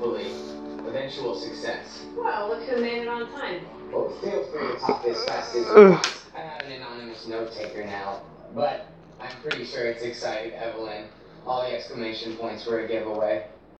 hopefully, eventual success. Well, look who made it on time. Well, feel free to talk as fast as you want. I have an anonymous note taker now, but I'm pretty sure it's excited, Evelyn. All the exclamation points were a giveaway.